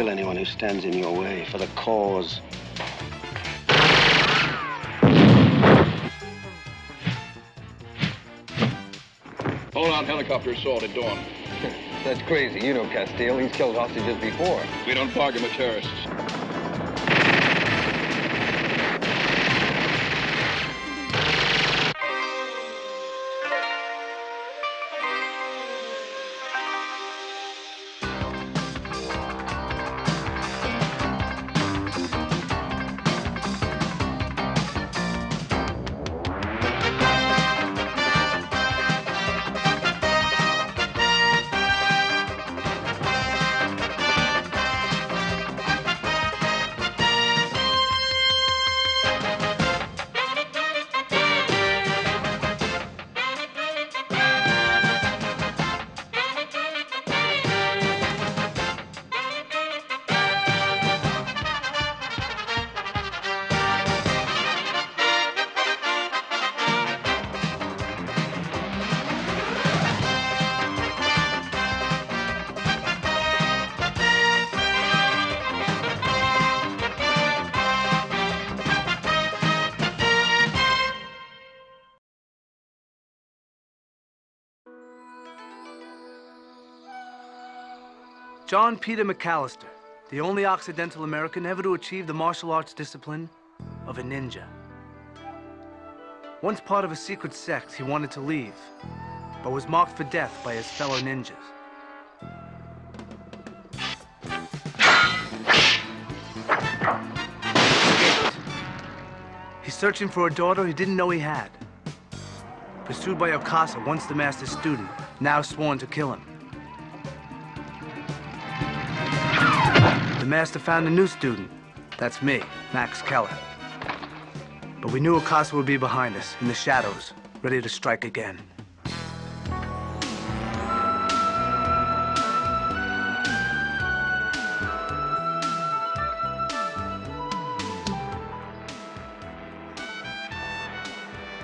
kill anyone who stands in your way for the cause. Hold on, helicopter assault at dawn. That's crazy. You know Castile. He's killed hostages before. We don't bargain with terrorists. John Peter McAllister, the only Occidental American ever to achieve the martial arts discipline of a ninja. Once part of a secret sect, he wanted to leave, but was marked for death by his fellow ninjas. He's searching for a daughter he didn't know he had. Pursued by Okasa, once the master's student, now sworn to kill him. The master found a new student. That's me, Max Keller. But we knew Okasa would be behind us, in the shadows, ready to strike again.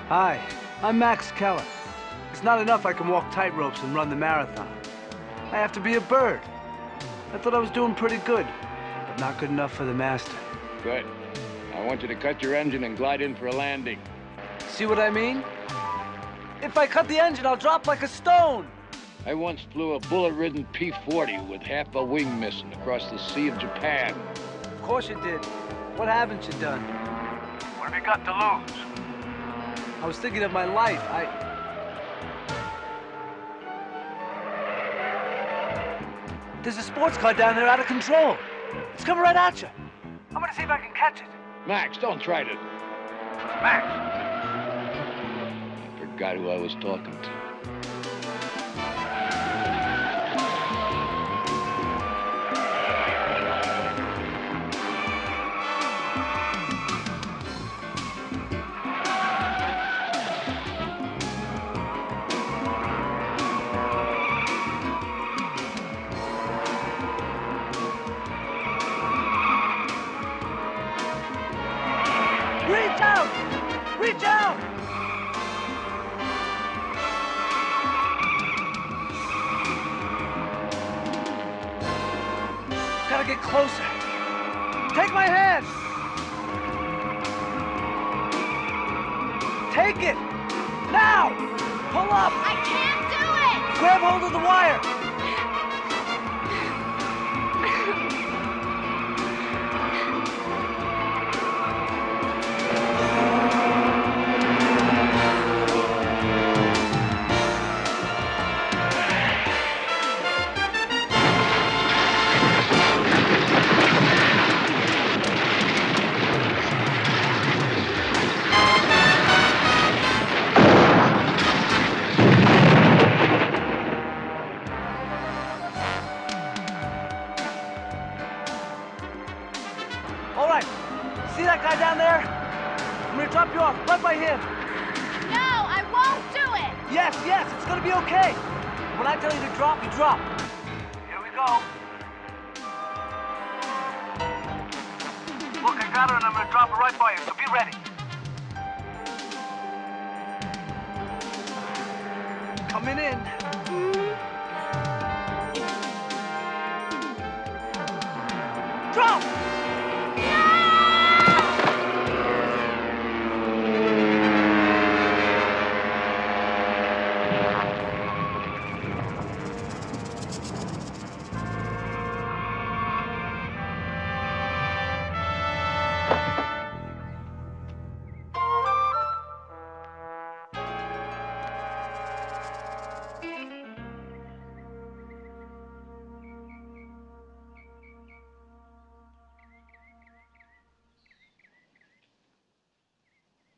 Hi, I'm Max Keller. It's not enough I can walk tightropes and run the marathon. I have to be a bird. I thought I was doing pretty good, not good enough for the master. Good. I want you to cut your engine and glide in for a landing. See what I mean? If I cut the engine, I'll drop like a stone. I once flew a bullet-ridden P-40 with half a wing missing across the Sea of Japan. Of course you did. What haven't you done? What have you got to lose? I was thinking of my life. I... There's a sports car down there out of control. It's coming right at you. I'm gonna see if I can catch it. Max, don't try to... Max, I forgot who I was talking to.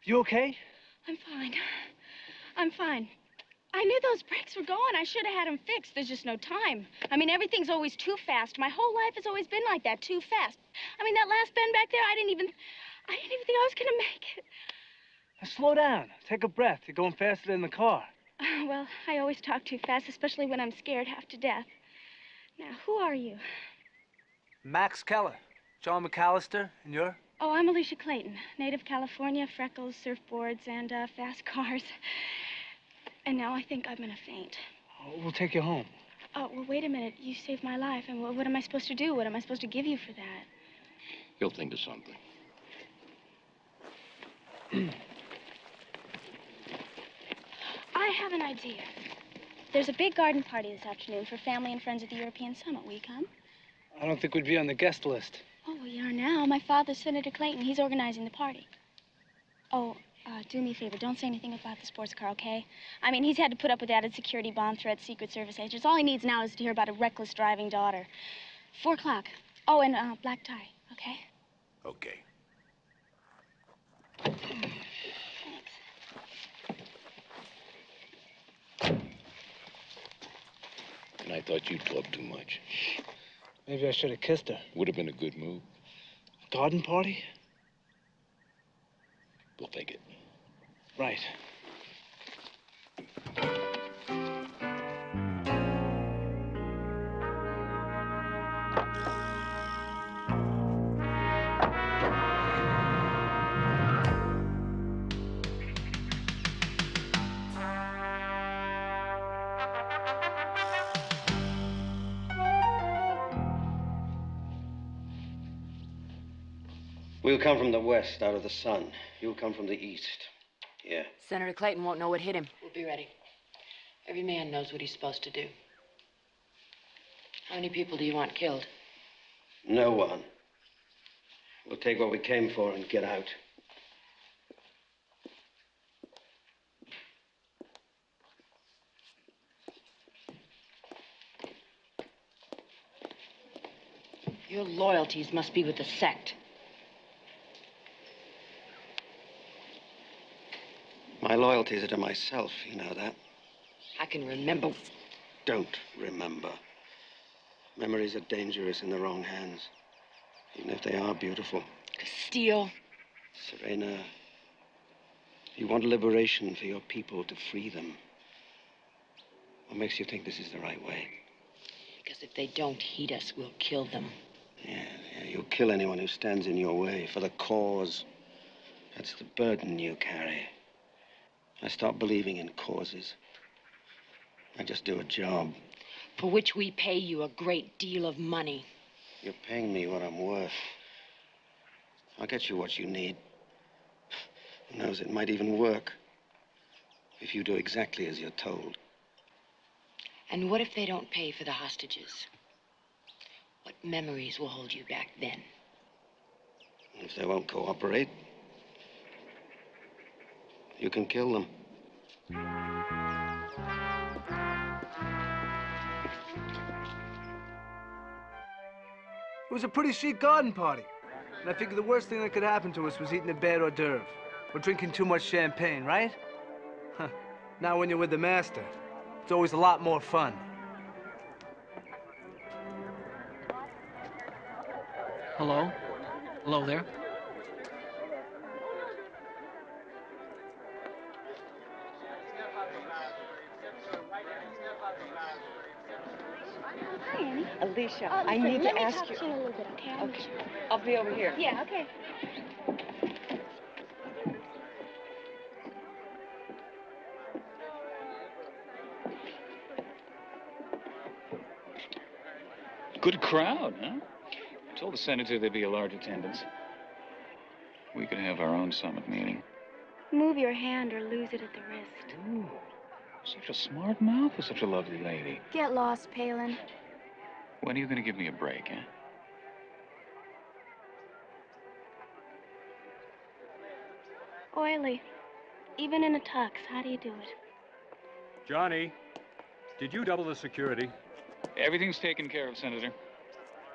You okay? I'm fine. I'm fine. I knew those brakes were going. I should have had them fixed. There's just no time. I mean, everything's always too fast. My whole life has always been like that, too fast. I mean, that last bend back there, I didn't even, I didn't even think I was gonna make it. Now slow down. Take a breath. You're going faster than the car. Well, I always talk too fast, especially when I'm scared half to death. Now, who are you? Max Keller. John McAllister, and you're? Oh, I'm Alicia Clayton, native California, freckles, surfboards, and uh, fast cars. And now I think I'm gonna faint. Oh, We'll take you home. Oh, well, wait a minute. You saved my life, and what, what am I supposed to do? What am I supposed to give you for that? He'll think of something. I have an idea. There's a big garden party this afternoon for family and friends at the European Summit. Will you come? I don't think we'd be on the guest list. Oh, we are now. My father's Senator Clayton. He's organizing the party. Oh, uh, do me a favor. Don't say anything about the sports car, okay? I mean, he's had to put up with added security, bomb threats, Secret Service agents. All he needs now is to hear about a reckless driving daughter. Four o'clock. Oh, and uh, black tie, okay? Okay. Thanks. And I thought you talked too much. Maybe I should have kissed her. Would have been a good move. Garden party? We'll take it. Right. We'll come from the west, out of the sun. You'll come from the east. Yeah. Senator Clayton won't know what hit him. We'll be ready. Every man knows what he's supposed to do. How many people do you want killed? No one. We'll take what we came for and get out. Your loyalties must be with the sect. My loyalties are to myself, you know that. I can remember. Don't remember. Memories are dangerous in the wrong hands, even if they are beautiful. Castile. Serena, you want liberation for your people to free them. What makes you think this is the right way? Because if they don't heed us, we'll kill them. Yeah, yeah, you'll kill anyone who stands in your way for the cause. That's the burden you carry. I stopped believing in causes. I just do a job. For which we pay you a great deal of money. You're paying me what I'm worth. I'll get you what you need. Who knows, it might even work. If you do exactly as you're told. And what if they don't pay for the hostages? What memories will hold you back then? If they won't cooperate, you can kill them. It was a pretty chic garden party. And I figured the worst thing that could happen to us was eating a bad hors d'oeuvre. Or drinking too much champagne, right? Huh. Now when you're with the master, it's always a lot more fun. Hello? Hello there? Alicia, Uh, I listen, need let to me ask talk you. to you in a little bit, okay? I'll Okay. meet you. I'll be over here. Yeah, okay. Good crowd, huh? I told the senator there'd be a large attendance. We could have our own summit meeting. Move your hand or lose it at the wrist. Ooh, such a smart mouth for such a lovely lady. Get lost, Palin. When are you going to give me a break, huh? Oily. Even in a tux, how do you do it? Johnny, did you double the security? Everything's taken care of, Senator.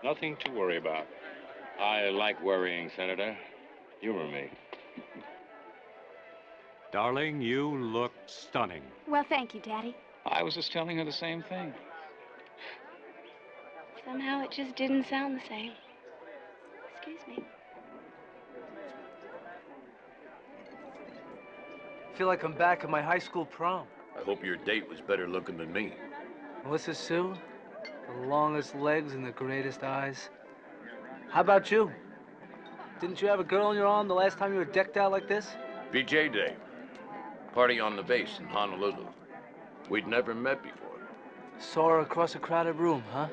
Nothing to worry about. I like worrying, Senator. Humor me. Darling, you look stunning. Well, thank you, Daddy. I was just telling her the same thing. Somehow it just didn't sound the same. Excuse me. I feel like I'm back at my high school prom. I hope your date was better looking than me. Melissa Sue, the longest legs and the greatest eyes. How about you? Didn't you have a girl on your arm the last time you were decked out like this? VJ Day. Party on the base in Honolulu. We'd never met before. Saw her across a crowded room, huh?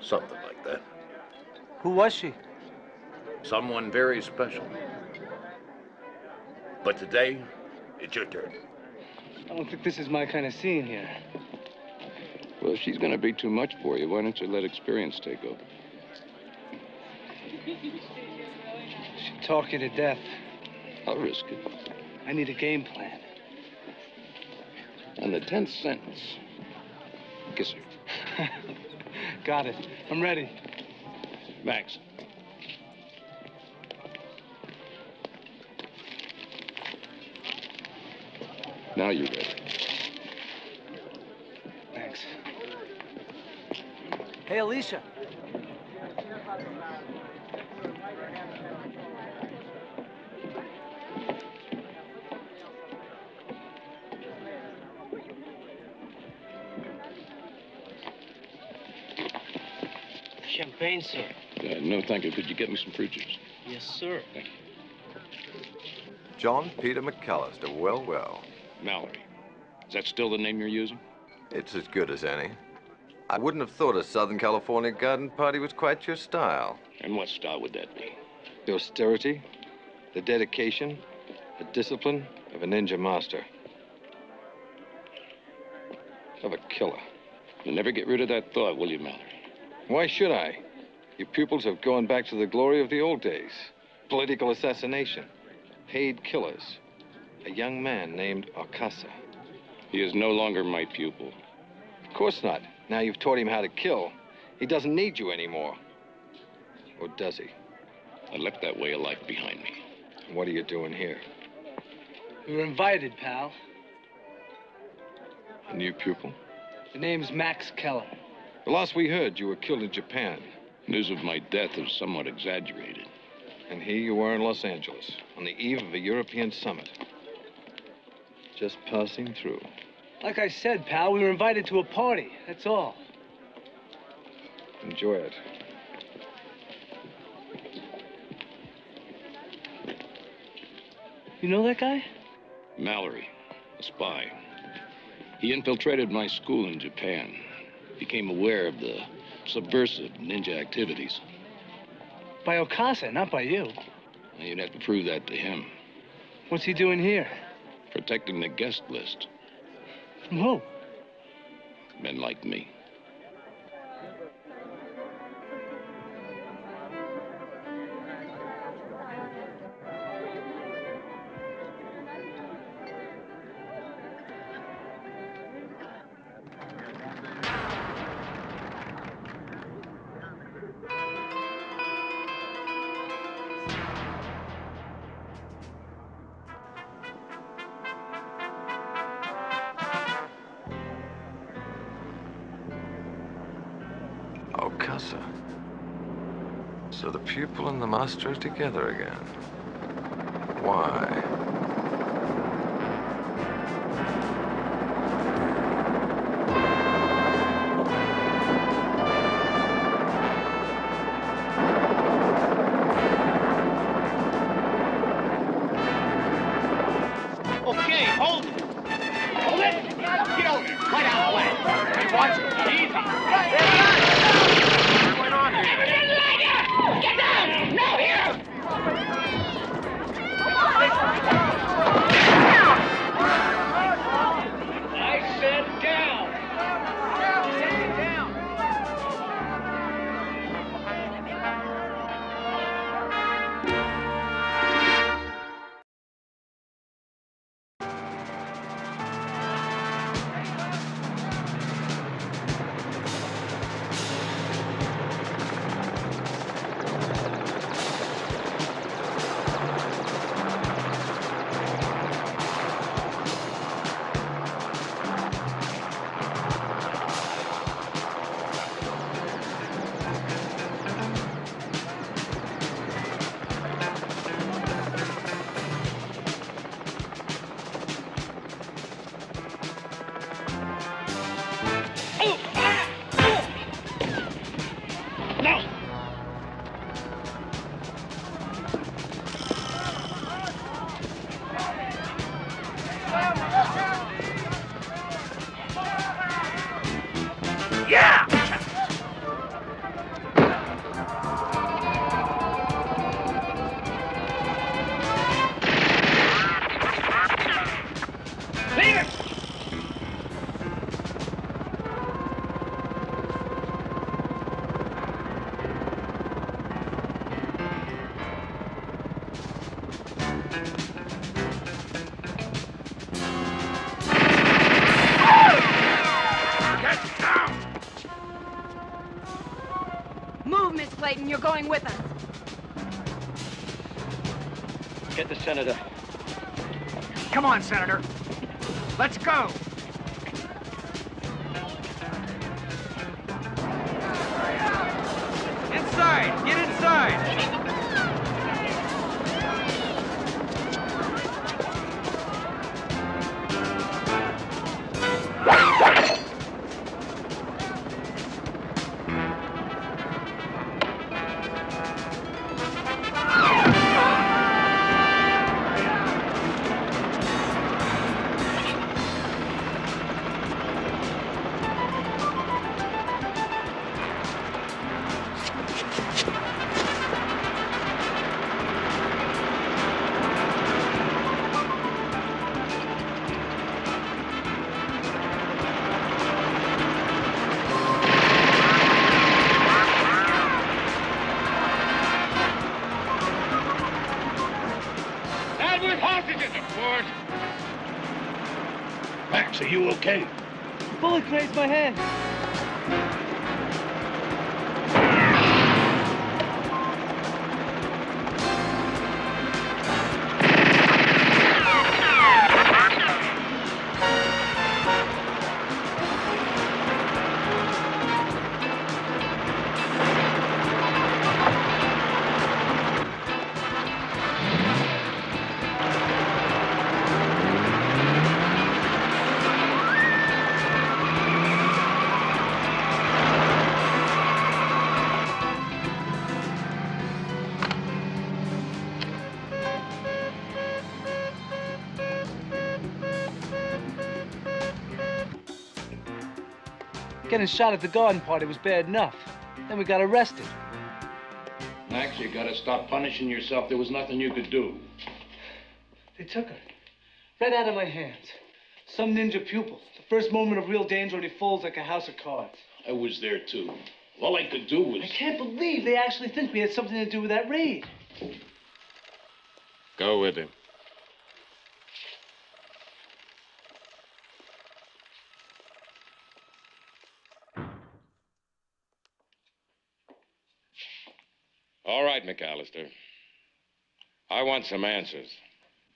Something like that. Who was she? Someone very special. But today, it's your turn. I don't think this is my kind of scene here. Well, if she's going to be too much for you, why don't you let experience take over? She'd talk you to death. I'll risk it. I need a game plan. On the tenth sentence, kiss her. Got it. I'm ready. Max. Now you're ready. Thanks. Hey, Alicia. Champagne, sir. Uh, no, thank you. Could you get me some fruit juice? Yes, sir. Thank you. John Peter McAllister. Well, well. Mallory. Is that still the name you're using? It's as good as any. I wouldn't have thought a Southern California garden party was quite your style. And what style would that be? The austerity, the dedication, the discipline of a ninja master. Of a killer. You'll never get rid of that thought, will you, Mallory? Why should I? Your pupils have gone back to the glory of the old days. Political assassination, paid killers, a young man named Okasa. He is no longer my pupil. Of course not. Now you've taught him how to kill. He doesn't need you anymore. Or does he? I left that way of life behind me. What are you doing here? We were invited, pal. A new pupil? The name's Max Keller. The last we heard, you were killed in Japan. News of my death is somewhat exaggerated. And here you are in Los Angeles, on the eve of a European summit. Just passing through. Like I said, pal, we were invited to a party. That's all. Enjoy it. You know that guy? Mallory, a spy. He infiltrated my school in Japan. Became aware of the subversive ninja activities. By Okasa, not by you. You'd have to prove that to him. What's he doing here? Protecting the guest list. From who? Men like me. The master together again. Senator. Come on, Senator. Of course. Max, are you okay? The Bullet grazed my hand. Getting shot at the garden party was bad enough. Then we got arrested. Max, you gotta stop punishing yourself. There was nothing you could do. They took her. Right out of my hands. Some ninja pupil. The first moment of real danger and he falls like a house of cards. I was there too. All I could do was. I can't believe they actually think we had something to do with that raid. Go with him. All right, McAllister. I want some answers.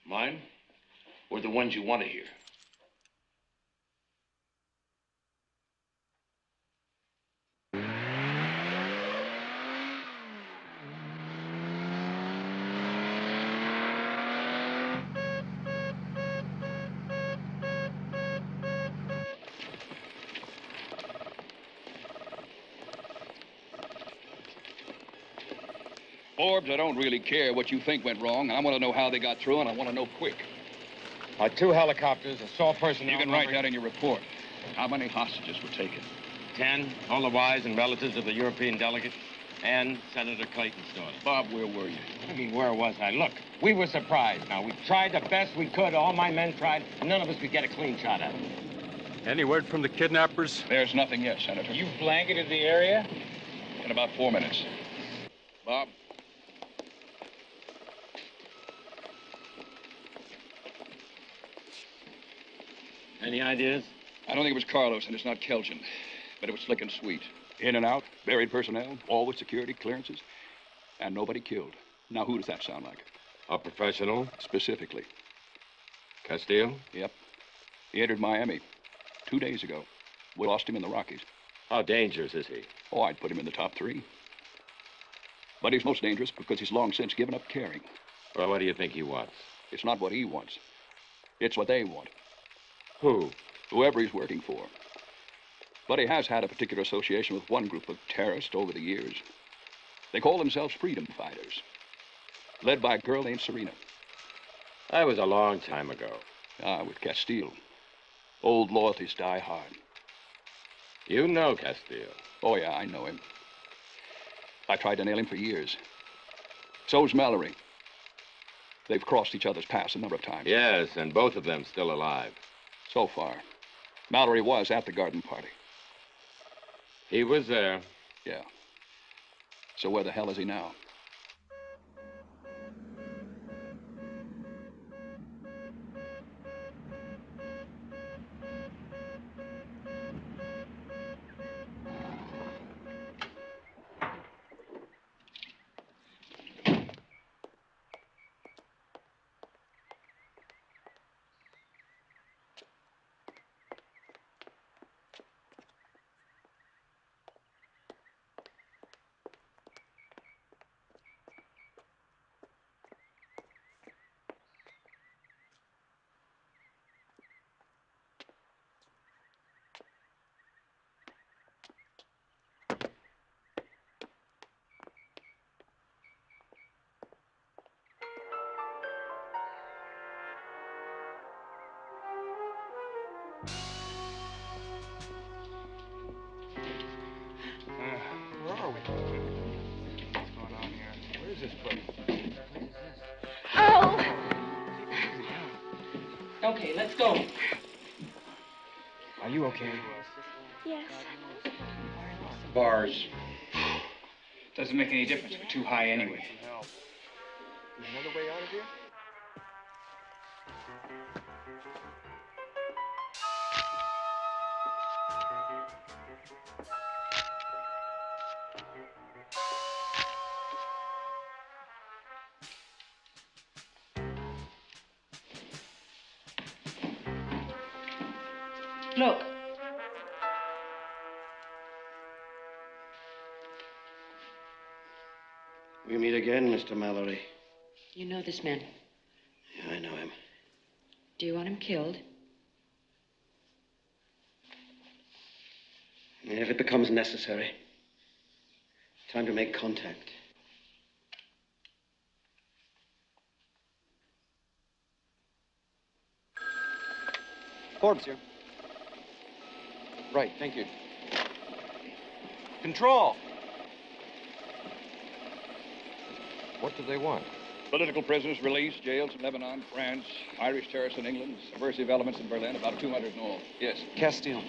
Mine? Or the ones you want to hear? Forbes, I don't really care what you think went wrong. I want to know how they got through, and I want to know quick. Uh, two helicopters, a saw personnel. You can write that in your report. How many hostages were taken? Ten, all the wives and relatives of the European delegate, and Senator Clayton's daughter. Bob, where were you? I mean, where was I? Look, we were surprised. Now, we tried the best we could. All my men tried. None of us could get a clean shot at them. Any word from the kidnappers? There's nothing yet, Senator. You blanketed the area? In about four minutes. Bob? Any ideas? I don't think it was Carlos, and it's not Keljan. But it was slick and sweet. In and out, buried personnel, all with security clearances, and nobody killed. Now, who does that sound like? A professional? Specifically. Castillo? Yep. He entered Miami two days ago. We lost him in the Rockies. How dangerous is he? Oh, I'd put him in the top three. But he's most dangerous because he's long since given up caring. Well, what do you think he wants? It's not what he wants. It's what they want. Who? Whoever he's working for. But he has had a particular association with one group of terrorists over the years. They call themselves freedom fighters, led by a girl named Serena. That was a long time ago. Ah, with Castile. Old loyalties die hard. You know Castillo. Oh, yeah, I know him. I tried to nail him for years. So's Mallory. They've crossed each other's paths a number of times. Yes, and both of them still alive. So far. Mallory was at the garden party. He was there. Yeah. So where the hell is he now? Okay, let's go. Are you okay? Yes. Bars. Doesn't make any difference. We're too high anyway. Again, Mallory. You know this man. Yeah, I know him. Do you want him killed? If it becomes necessary, time to make contact. Forbes here. Right, thank you. Control! What do they want? Political prisoners released, jails in Lebanon, France, Irish terrorists in England, subversive elements in Berlin, about 200 in all. Yes. Castile.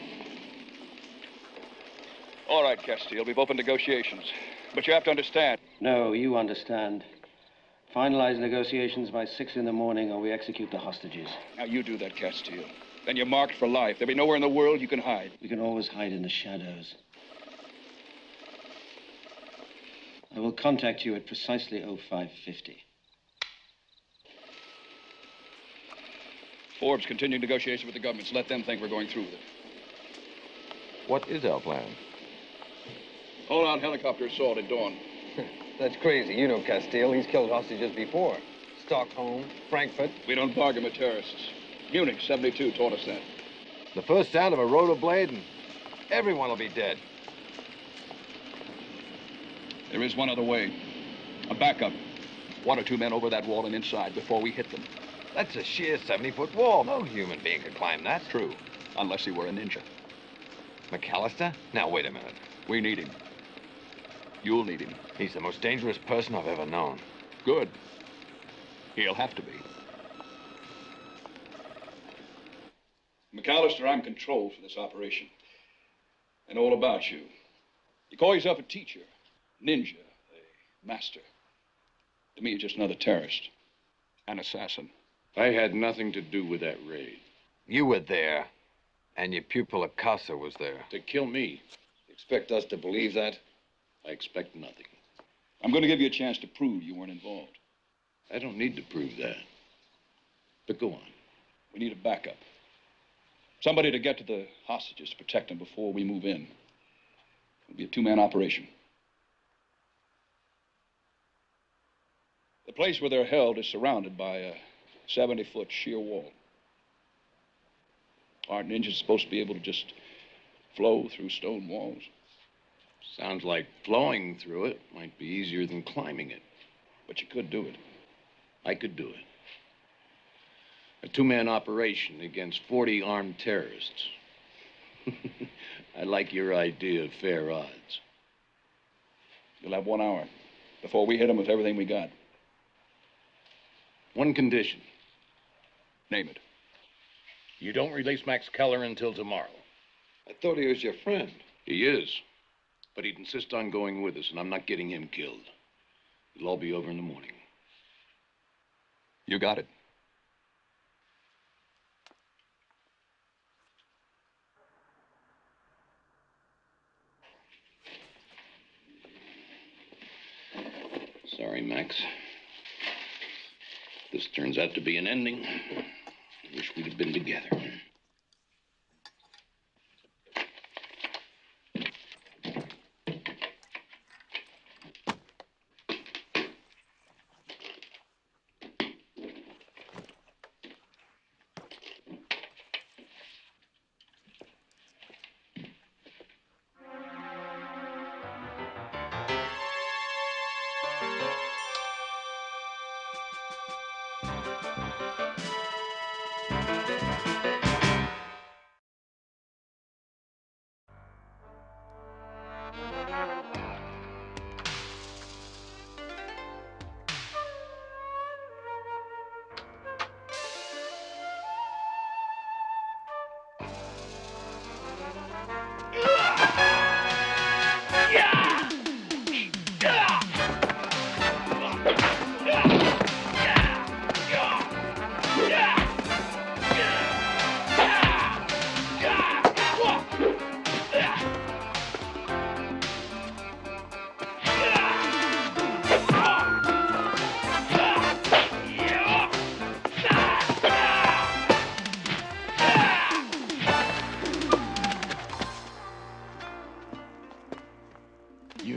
All right, Castile, we've opened negotiations. But you have to understand. No, you understand. Finalize negotiations by six in the morning, or we execute the hostages. Now you do that, Castile. Then you're marked for life. There'll be nowhere in the world you can hide. We can always hide in the shadows. I will contact you at precisely 0550. Forbes continuing negotiations with the governments. Let them think we're going through with it. What is our plan? Hold on, helicopter assault at dawn. That's crazy. You know Castile. He's killed hostages before. Stockholm, Frankfurt. We don't bargain with terrorists. Munich, 72, taught us that. The first sound of a rotor blade and everyone will be dead. There is one other way. A backup. One or two men over that wall and inside before we hit them. That's a sheer 70-foot wall. No human being could climb that. True. Unless he were a ninja. McAllister? Now, wait a minute. We need him. You'll need him. He's the most dangerous person I've ever known. Good. He'll have to be. McAllister, I'm control for this operation. And all about you. You call yourself a teacher, ninja, a master. To me, you're just another terrorist. An assassin. I had nothing to do with that raid. You were there, and your pupil Okasa was there. To kill me. Expect us to believe that? I expect nothing. I'm going to give you a chance to prove you weren't involved. I don't need to prove that. But go on. We need a backup. Somebody to get to the hostages to protect them before we move in. It'll be a two-man operation. The place where they're held is surrounded by a 70-foot sheer wall. Aren't ninjas supposed to be able to just flow through stone walls? Sounds like flowing through it might be easier than climbing it. But you could do it. I could do it. A two-man operation against 40 armed terrorists. I like your idea of fair odds. You'll have one hour before we hit them with everything we got. One condition. Name it. You don't release Max Keller until tomorrow. I thought he was your friend. He is. But he'd insist on going with us, and I'm not getting him killed. It'll all be over in the morning. You got it. Sorry, Max. This turns out to be an ending. I wish we'd have been together.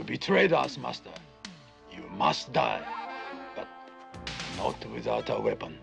Betrayed us, Master. You must die. But not without a weapon.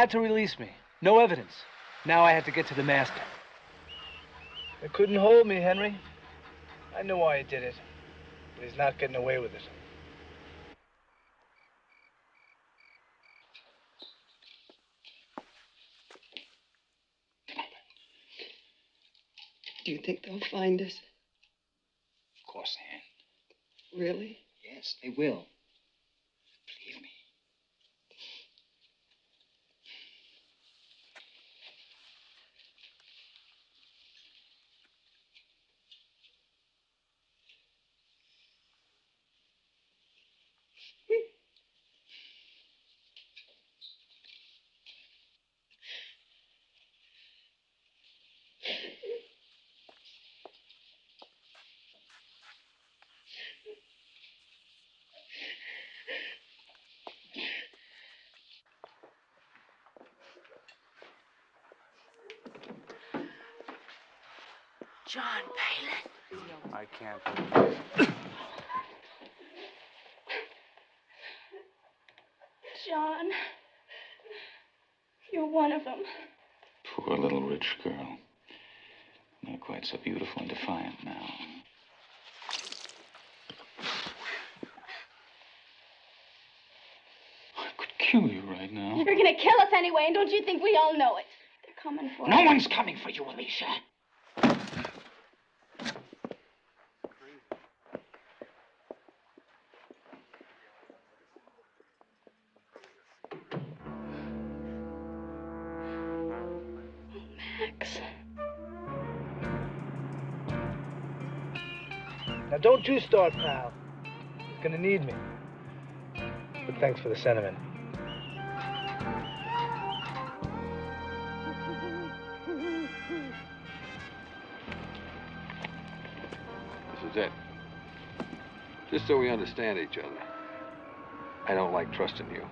Had to release me. No evidence. Now I had to get to the master. They couldn't hold me, Henry. I know why he did it. But he's not getting away with it. Do you think they'll find us? Of course, Anne. Really? Yes, they will. Believe me. John John, you're one of them. Poor little rich girl. Not quite so beautiful and defiant now. I could kill you right now. You're gonna kill us anyway, and don't you think we all know it? They're coming for us. No one's coming for you, Alicia. Don't you start, pal. He's gonna need me. But thanks for the sentiment. This is it. Just so we understand each other. I don't like trusting you.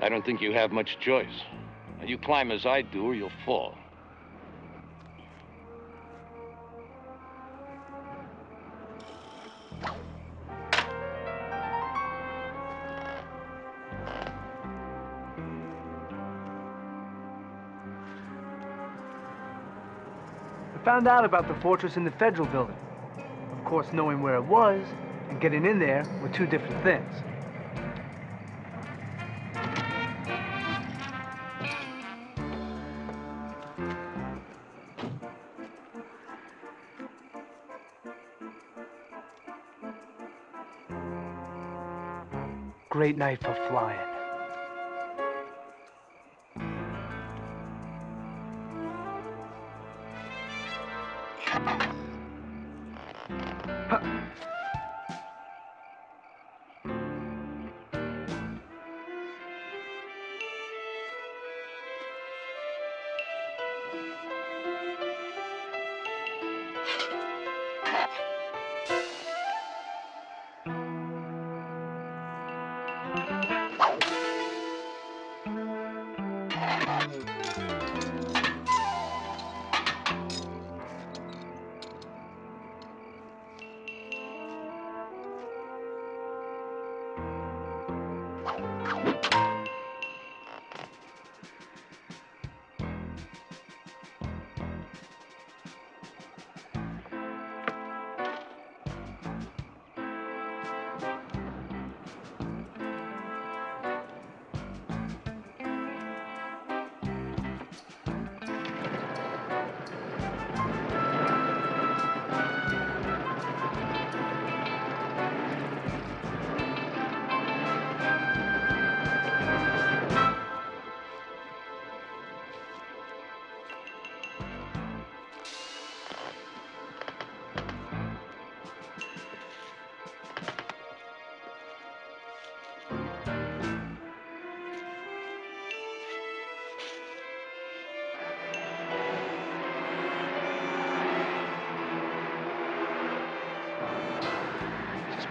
I don't think you have much choice. You climb as I do, or you'll fall. Found out about the fortress in the Federal Building. Of course, knowing where it was and getting in there were two different things. Great night for flying. you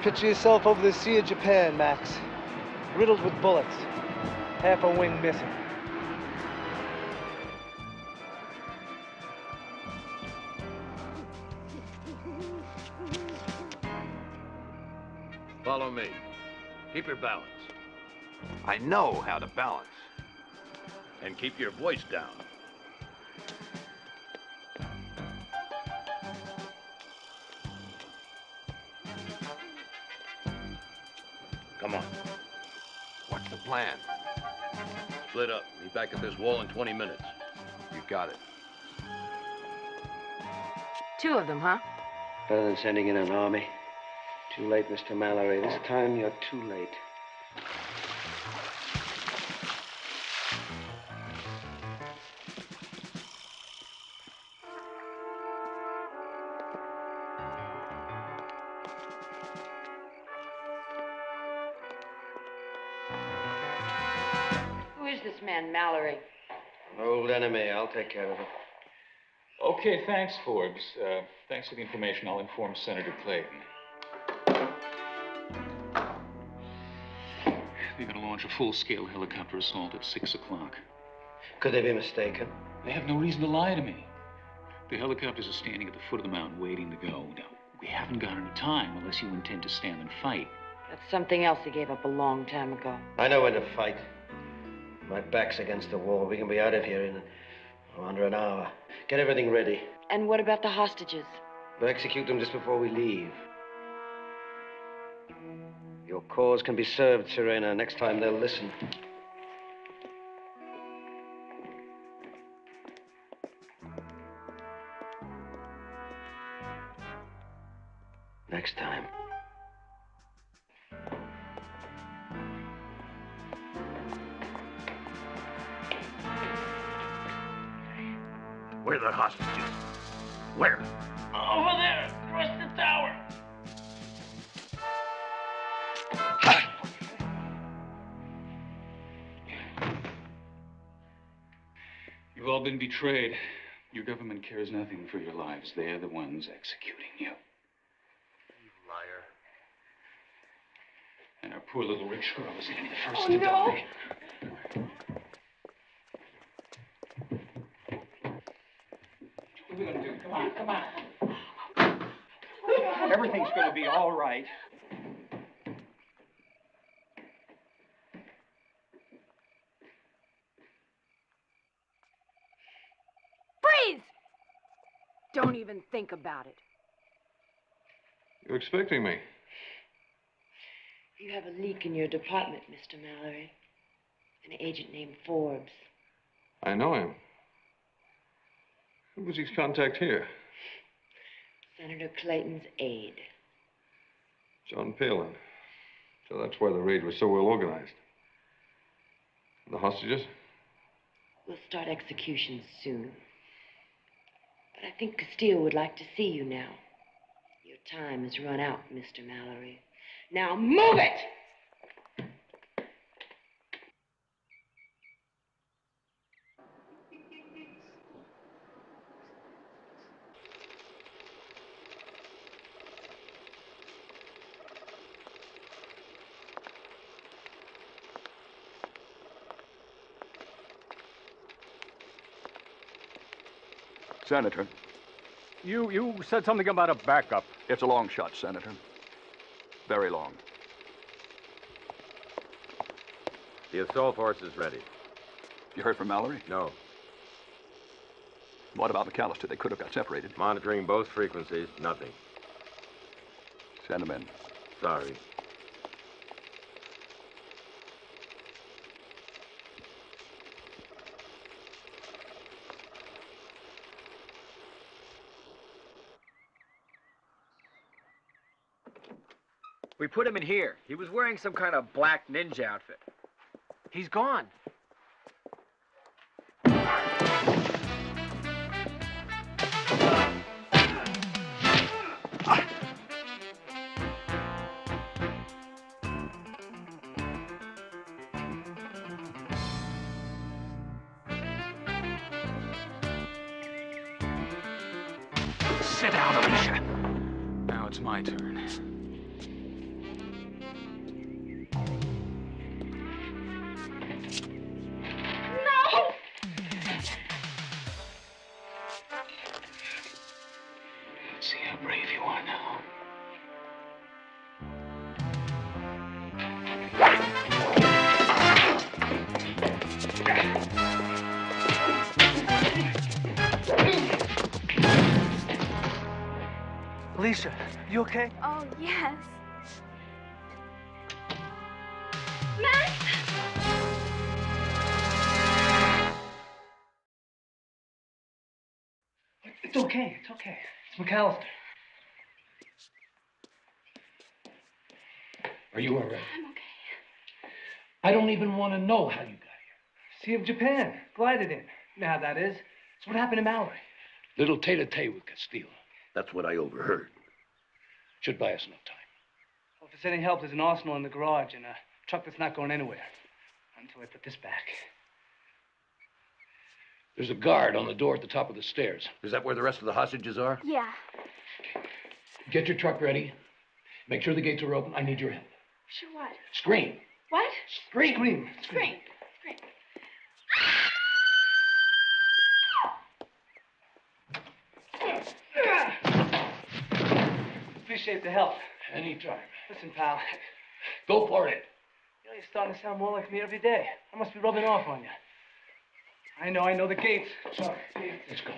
Picture yourself over the Sea of Japan, Max. Riddled with bullets. Half a wing missing. Follow me. Keep your balance. I know how to balance. And keep your voice down. Split up. Be back at this wall in 20 minutes. You got it. Two of them, huh? Better than sending in an army. Too late, Mr. Mallory. This time you're too late. Take care of it. Okay, thanks, Forbes. Uh, thanks for the information. I'll inform Senator Clayton. They're going to launch a full-scale helicopter assault at 6 o'clock. Could they be mistaken? They have no reason to lie to me. The helicopters are standing at the foot of the mountain waiting to go. Now, we haven't got any time unless you intend to stand and fight. That's something else he gave up a long time ago. I know when to fight. My back's against the wall. We can be out of here in oh, under an hour. Get everything ready. And what about the hostages? We'll execute them just before we leave. Your cause can be served, Serena. Next time they'll listen. Next time. Where are the hostages? Where? Over there, across the tower. You've all been betrayed. Your government cares nothing for your lives. They're the ones executing you. You liar. And our poor little rich girl is going to be the first Oh, to no. die. What are we gonna do? Come on, come on. Everything's gonna be all right. Freeze! Don't even think about it. You're expecting me? You have a leak in your department, Mr. Mallory. An agent named Forbes. I know him. Who was his contact here? Senator Clayton's aide. John Palin. So that's why the raid was so well organized. And the hostages? We'll start executions soon. But I think Castile would like to see you now. Your time has run out, Mr. Mallory. Now move it! Senator. You, you said something about a backup. It's a long shot, Senator. Very long. The assault force is ready. You heard from Mallory? No. What about McAllister? They could have got separated. Monitoring both frequencies, nothing. Send them in. Sorry. We put him in here. He was wearing some kind of black ninja outfit. He's gone. It's McAllister. Are you all right? I'm okay. I don't even want to know how you got here. Sea of Japan. Glided in. Now know how that is. It's what happened to Mallory. Little tete-a-tete with Castile. That's what I overheard. Should buy us enough time. Well, if it's any help, there's an arsenal in the garage and a truck that's not going anywhere. Until I put this back. There's a guard on the door at the top of the stairs. Is that where the rest of the hostages are? Yeah. Get your truck ready. Make sure the gates are open. I need your help. Sure what? Scream. What? Scream. Scream. Scream. Scream. Appreciate the help. Anytime. Listen, pal. Go for it. You know, you're starting to sound more like me every day. I must be rubbing off on you. I know, I know the gates. Sorry. Let's go.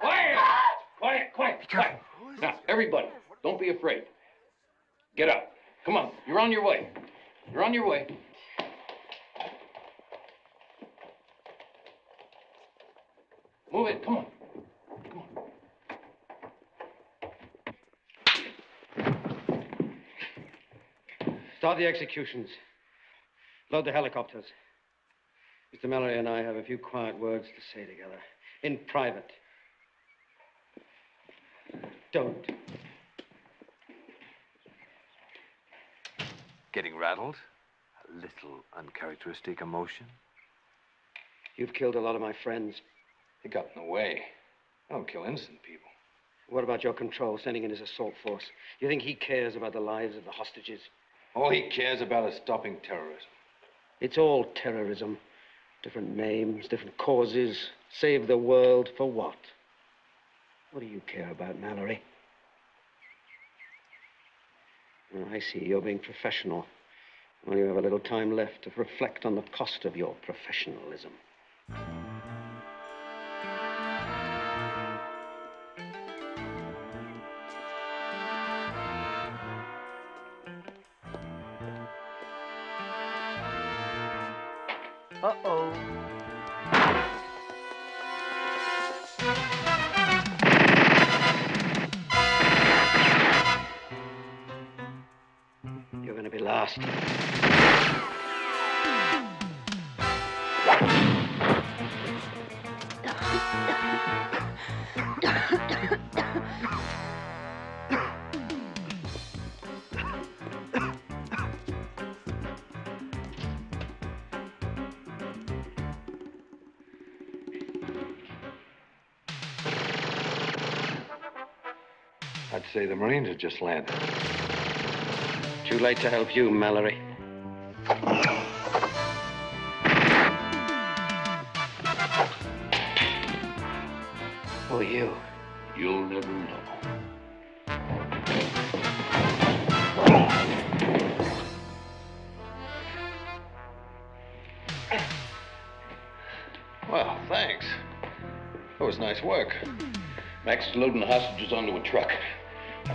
Quiet! Quiet, quiet, quiet. Now, everybody, don't be afraid. Get up. Come on, you're on your way. You're on your way. Move it, come on. Start the executions. Load the helicopters. Mr. Mallory and I have a few quiet words to say together. In private. Don't. Getting rattled? A little uncharacteristic emotion? You've killed a lot of my friends. He got in the way. I don't kill innocent people. What about your control, sending in his assault force? You think he cares about the lives of the hostages? All he cares about is stopping terrorism. It's all terrorism. Different names, different causes. Save the world for what? What do you care about, Mallory? Oh, I see. You're being professional. Well, you have a little time left to reflect on the cost of your professionalism. I'd say the Marines had just landed. Too late to help you, Mallory. Who are you? You'll never know. Well, thanks. That was nice work. Max is loading the hostages onto a truck.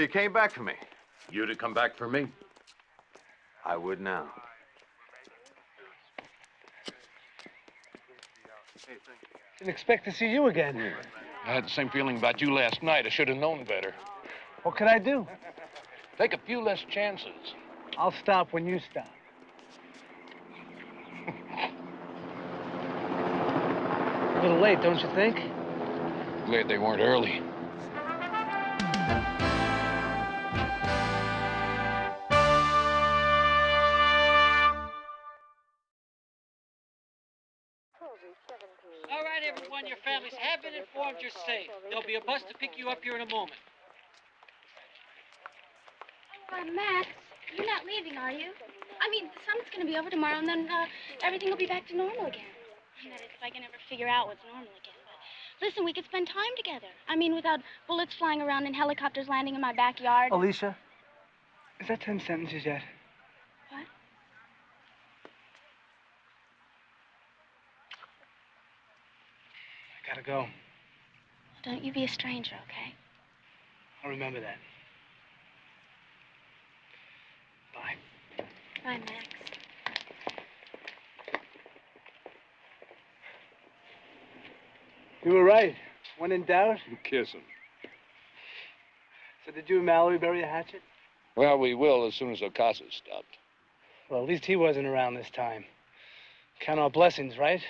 You came back for me? You to come back for me? I would now. Didn't expect to see you again. I had the same feeling about you last night. I should have known better. What could I do? Take a few less chances. I'll stop when you stop. A little late, don't you think? Glad they weren't early. Gonna be over tomorrow, and then uh, everything will be back to normal again. That is, if I can ever figure out what's normal again. But listen, we could spend time together. I mean, without bullets flying around and helicopters landing in my backyard. Alicia, is that ten sentences yet? What? I gotta go. Well, Don't you be a stranger, okay? I'll remember that. Bye. Bye, Max. You were right. When in doubt. Kiss him. So did you and Mallory bury a hatchet? Well, we will as soon as Okasa stopped. Well, at least he wasn't around this time. Count our blessings, right?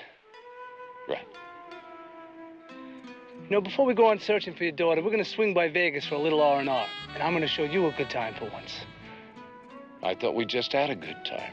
Right. You know, before we go on searching for your daughter, we're gonna swing by Vegas for a little R and R, and I'm gonna show you a good time for once. I thought we just had a good time.